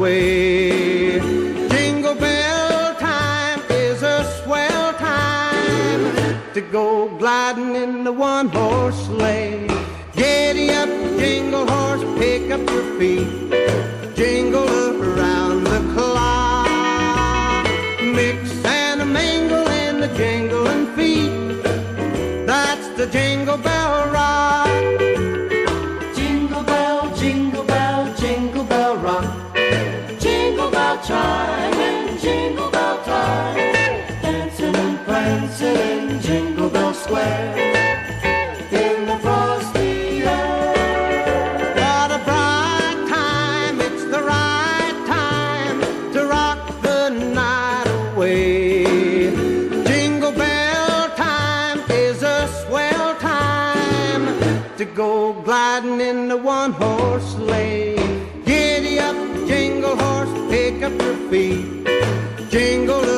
Away. Jingle bell time is a swell time to go gliding in the one horse sleigh. Giddy up, jingle horse, pick up your feet. Jingle around the clock. Mix and a mingle in the jingling feet. That's the jingle bell rock. In Jingle Bell Square. In the frosty air. What a bright time, it's the right time to rock the night away. Jingle bell time is a swell time to go gliding in the one horse sleigh. Giddy up, jingle horse, pick up your feet. Jingle